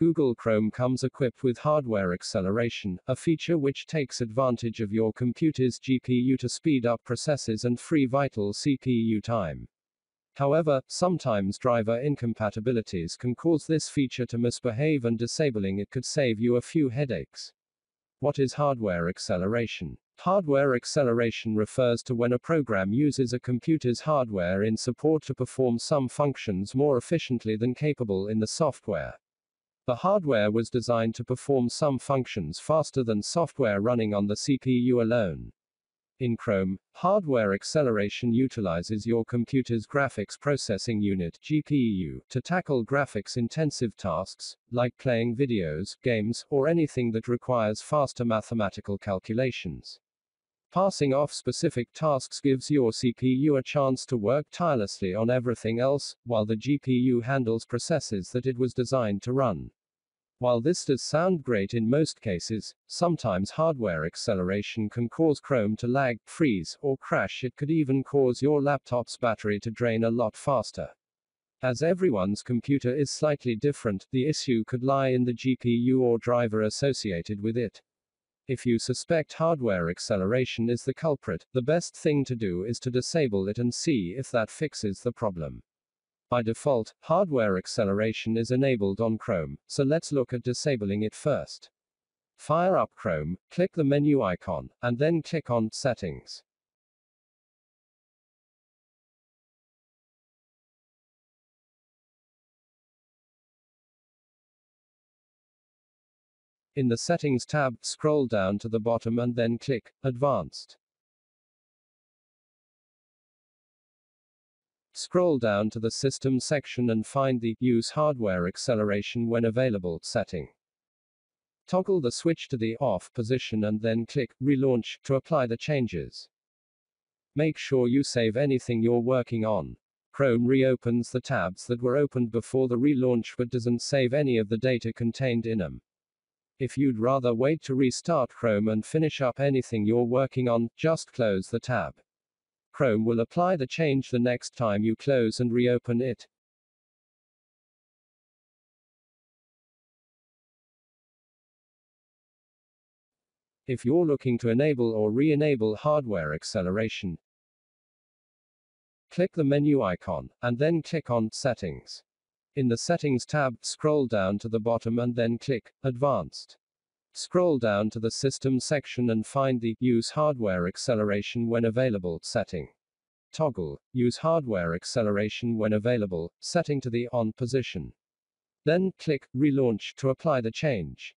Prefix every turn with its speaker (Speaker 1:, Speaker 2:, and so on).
Speaker 1: Google Chrome comes equipped with hardware acceleration, a feature which takes advantage of your computer's GPU to speed up processes and free vital CPU time. However, sometimes driver incompatibilities can cause this feature to misbehave and disabling it could save you a few headaches. What is hardware acceleration? Hardware acceleration refers to when a program uses a computer's hardware in support to perform some functions more efficiently than capable in the software. The hardware was designed to perform some functions faster than software running on the CPU alone. In Chrome, hardware acceleration utilizes your computer's graphics processing unit GPU to tackle graphics intensive tasks, like playing videos, games, or anything that requires faster mathematical calculations. Passing off specific tasks gives your CPU a chance to work tirelessly on everything else, while the GPU handles processes that it was designed to run. While this does sound great in most cases, sometimes hardware acceleration can cause Chrome to lag, freeze, or crash. It could even cause your laptop's battery to drain a lot faster. As everyone's computer is slightly different, the issue could lie in the GPU or driver associated with it. If you suspect hardware acceleration is the culprit, the best thing to do is to disable it and see if that fixes the problem. By default, hardware acceleration is enabled on Chrome, so let's look at disabling it first. Fire up Chrome, click the menu icon, and then click on Settings. In the Settings tab, scroll down to the bottom and then click Advanced. Scroll down to the System section and find the Use Hardware Acceleration when available setting. Toggle the switch to the off position and then click Relaunch to apply the changes. Make sure you save anything you're working on. Chrome reopens the tabs that were opened before the relaunch but doesn't save any of the data contained in them. If you'd rather wait to restart Chrome and finish up anything you're working on, just close the tab. Chrome will apply the change the next time you close and reopen it. If you're looking to enable or re-enable hardware acceleration, click the menu icon, and then click on Settings. In the Settings tab, scroll down to the bottom and then click Advanced. Scroll down to the System section and find the Use Hardware Acceleration when available setting. Toggle Use Hardware Acceleration when available setting to the On position. Then click Relaunch to apply the change.